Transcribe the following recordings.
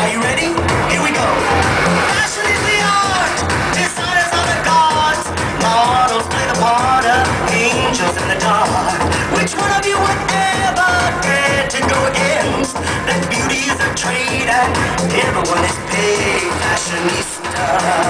Are you ready? Here we go. Fashion is the art. Designers are the gods. Play the part of angels in the dark. Which one of you would ever dare to go? That beauty is a trade and everyone is paid fashionista.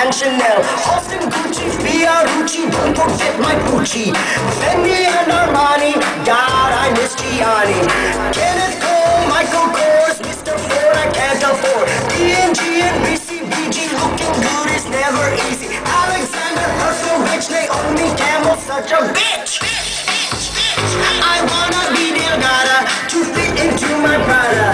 and Chanel, Austin, Gucci, Fiorucci, don't forget my Gucci, Fendi and Armani, God, I miss Gianni, Kenneth Cole, Michael Kors, Mr. Ford, I can't afford, D&G and BCBG, looking good is never easy, Alexander Herkovich, Naomi Campbell, such a bitch. I wanna be Delgada to fit into my Prada.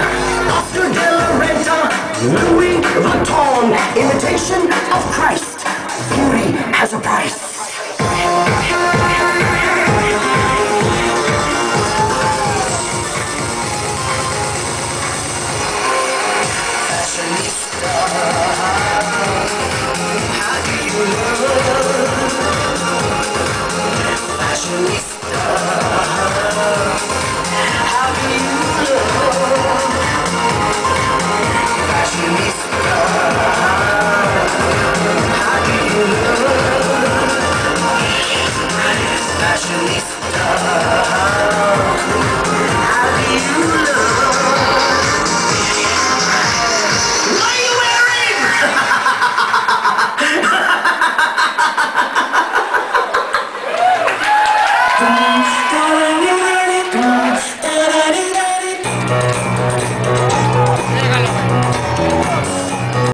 Oscar de la Renta, Louis Vuitton, imitation of Christ. Beauty has a price.